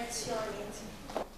Excelente.